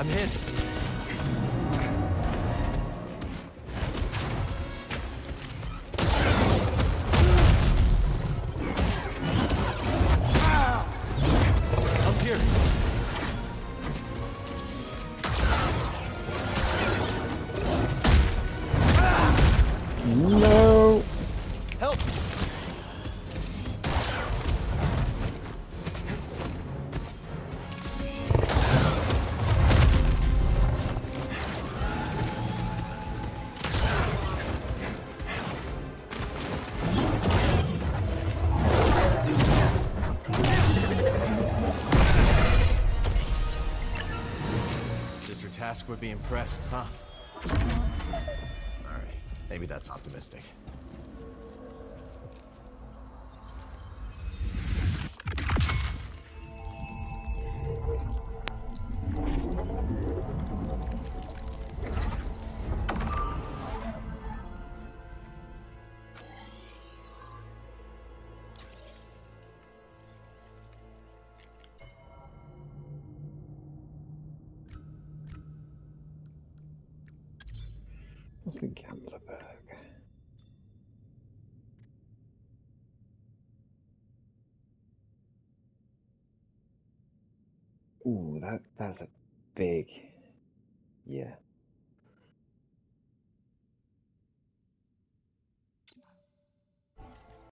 I'm hit. No. Help! Task would be impressed, huh? Alright, maybe that's optimistic. What's the gambler bag? Ooh, that that's a big yeah.